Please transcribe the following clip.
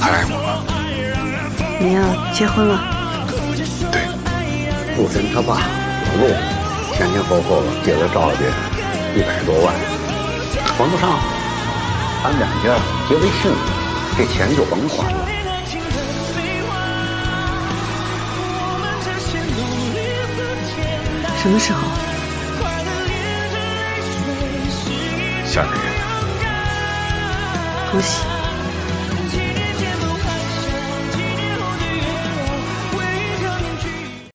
还爱我吗？你要结婚了？对。陆晨他爸老陆前前后后借了赵家一百多万，还不上，俺两家结为兄弟，这钱就甭还了。什么时候？下个月。恭喜。